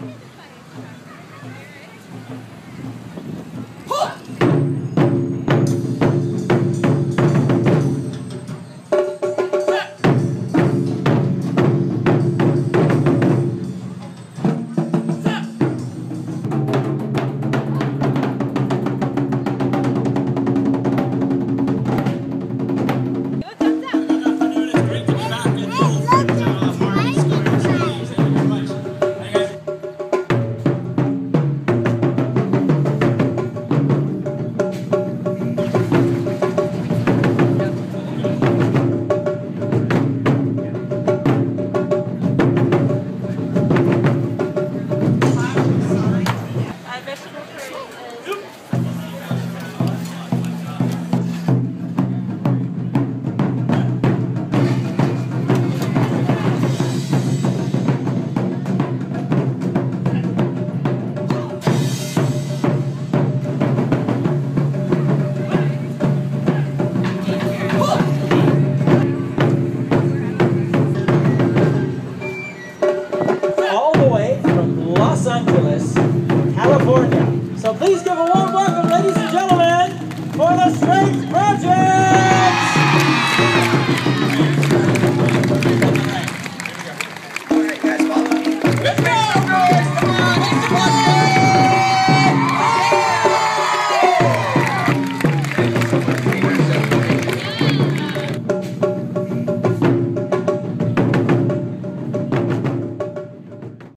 Uh, vegetable curry is all the way from Los Angeles, California. So please give a warm welcome, ladies and gentlemen, for the Strength Project! All right, guys, follow me.